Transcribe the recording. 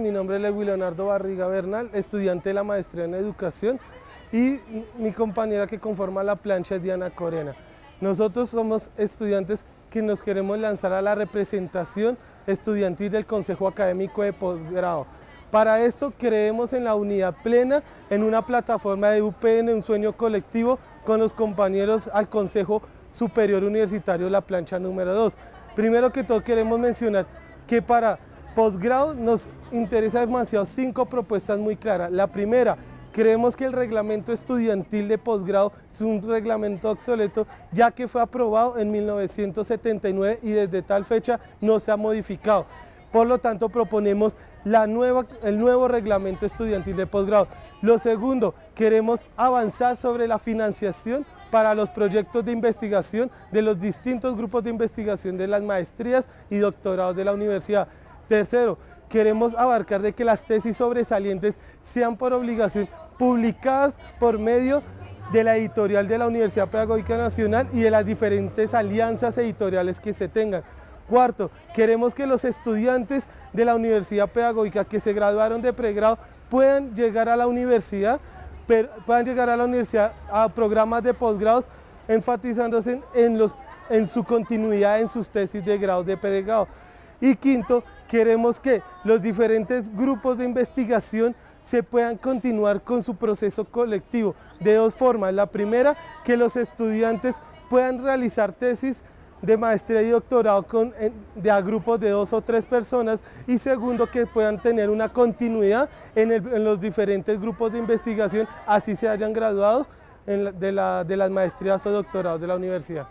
Mi nombre es Lewis Leonardo Barriga Bernal, estudiante de la maestría en educación y mi compañera que conforma la plancha es Diana Corena. Nosotros somos estudiantes que nos queremos lanzar a la representación estudiantil del Consejo Académico de Posgrado. Para esto creemos en la unidad plena, en una plataforma de UPN, un sueño colectivo con los compañeros al Consejo Superior Universitario La Plancha número 2. Primero que todo queremos mencionar que para posgrado nos interesa demasiado cinco propuestas muy claras. La primera, creemos que el reglamento estudiantil de posgrado es un reglamento obsoleto ya que fue aprobado en 1979 y desde tal fecha no se ha modificado. Por lo tanto, proponemos el nuevo reglamento estudiantil de posgrado. Lo segundo, queremos avanzar sobre la financiación para los proyectos de investigación de los distintos grupos de investigación de las maestrías y doctorados de la universidad. Tercero, queremos abarcar de que las tesis sobresalientes sean por obligación publicadas por medio de la editorial de la Universidad Pedagógica Nacional y de las diferentes alianzas editoriales que se tengan. Cuarto, queremos que los estudiantes de la Universidad Pedagógica que se graduaron de pregrado puedan llegar a la universidad, puedan llegar a la universidad a programas de posgrados enfatizándose en, en su continuidad en sus tesis de grado de pregrado. Y quinto, queremos que los diferentes grupos de investigación se puedan continuar con su proceso colectivo de dos formas. La primera, que los estudiantes puedan realizar tesis de maestría y doctorado con, de a grupos de dos o tres personas y segundo que puedan tener una continuidad en, los diferentes grupos de investigación así se hayan graduado de las maestrías o doctorados de la universidad.